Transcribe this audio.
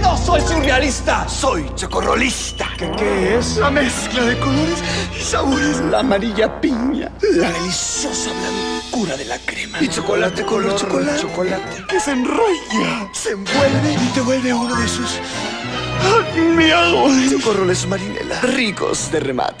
no soy surrealista. Soy chocorrolista. ¿Qué, es? La mezcla de colores y sabores. La amarilla piña. La deliciosa blancura de la crema. Y chocolate color chocolate. chocolate. Que se enrolla, se envuelve y te vuelve uno de sus... ¡Mi agua! Chocorroles marinela. Ricos de remate.